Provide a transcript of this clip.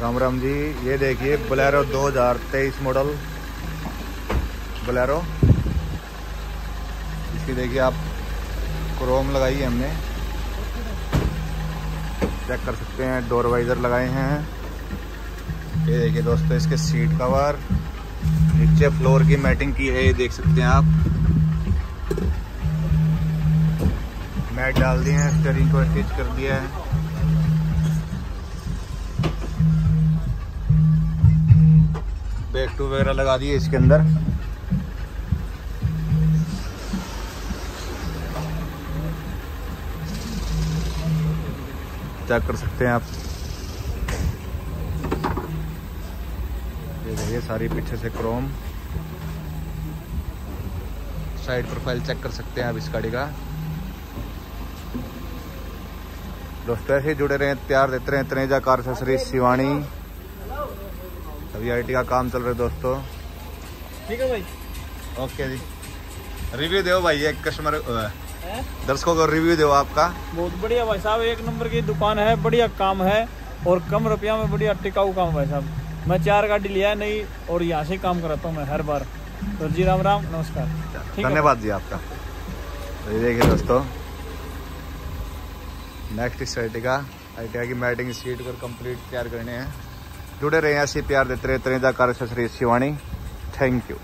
राम राम जी, ये देखिए Bolero 2023 model Bolero इसकी देखिए आप क्रोम लगाई है हमने। चेक कर सकते हैं डोर वाइजर लगाए हैं। ये देखिए दोस्तों, इसके सीट कवर नीचे फ्लोर की मैटिंग की है ये देख सकते हैं आप। मैट डाल दिए हैं स्टेरिंग को स्टिच कर दिया है। बैक टू वगैरह लगा दिए इसके अंदर। चेक कर सकते हैं आप? ये सारी पीछे से क्रोम साइड प्रोफ़ाइल चेक कर सकते हैं आप इस गाड़ी का। दोस्तों, ऐसे जुड़े रहे प्यार देते रहे, तनेजा कार एक्सेसरीज शिवानी। आई का काम चल रहा है दोस्तों। ठीक है भाई। ओके जी। रिव्यू दो भाई एक कस्टमर दर्शकों को रिव्यू दो आपका। बहुत बढ़िया भाई साहब एक नंबर की दुकान है बढ़िया काम है और कम रुपया में बढ़िया टिकाऊ काम भाई साहब। मैं चार गाड़ी लिया नहीं और यहाँ से काम कराता हूँ मैं हर बार। तो जी राम राम नमस्कार। धन्यवाद जी आपका। ये देखिए दोस्तों नेक्स्ट इस का आई की मैटिंग सीट पर कंप्लीट तैयार करने हैं। जुड़े रहे ऐसे प्यार देते रहे Taneja car accessories Shivani thank you